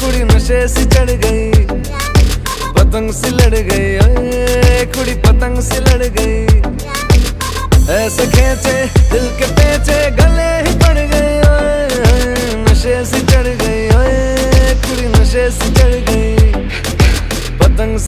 कुड़ी नशे से चढ़ गई। पतंग से लड़ गई कुड़ी पतंग से लड़ गई। ऐसे खेचे, दिल के पेचे, गले ही पड़ गए नशे से चढ़ गई कुड़ी नशे से चढ़ गई। पतंग